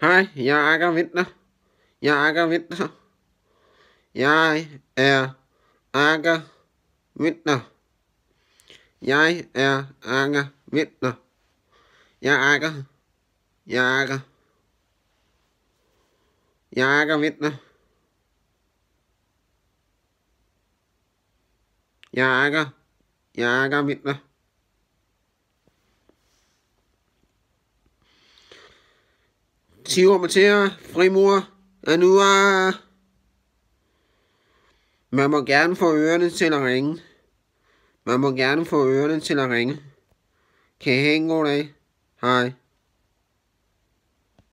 hai, ya aga Akker Vinter. Jeg er Akker Vinter. Jeg er Akker Vinter. đó er Akker aga Jeg er ya aga er Akker. Jeg er Akker Vinter. Jeg er Akker. Jeg er đó Vinter. Matera, frimur, Anua. Man må gerne få ørerne til at ringe. Man må gerne få ørerne til at ringe. Kan I have en god dag? Hej.